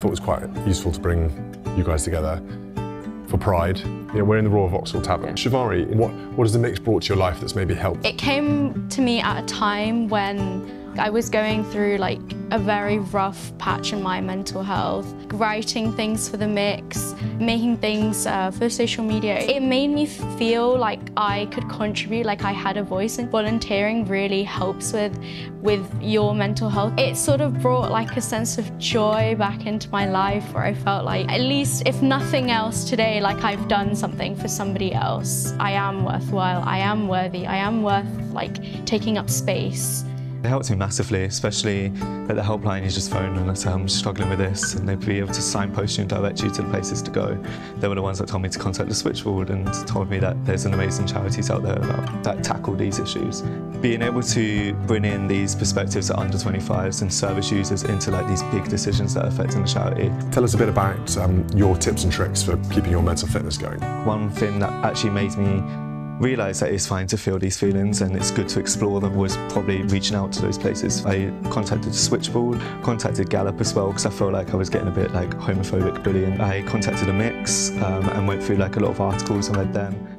thought it was quite useful to bring you guys together for Pride. You know, we're in the Royal Vauxhall Tavern. Shivari, what, what has the mix brought to your life that's maybe helped? It came to me at a time when I was going through like a very rough patch in my mental health, writing things for the mix, making things uh, for social media. It made me feel like I could contribute, like I had a voice and volunteering really helps with, with your mental health. It sort of brought like a sense of joy back into my life where I felt like at least if nothing else today, like I've done something for somebody else. I am worthwhile, I am worthy, I am worth like taking up space. It helped me massively, especially at the helpline you just phone and say I'm struggling with this and they'd be able to signpost you and direct you to the places to go. They were the ones that told me to contact the switchboard and told me that there's an amazing charities out there that, that tackle these issues. Being able to bring in these perspectives at under 25s and service users into like these big decisions that are affecting the charity. Tell us a bit about um, your tips and tricks for keeping your mental fitness going. One thing that actually made me realise that it's fine to feel these feelings and it's good to explore them was probably reaching out to those places. I contacted Switchboard, contacted Galop as well because I felt like I was getting a bit like homophobic bullying. I contacted a mix um, and went through like a lot of articles and read them.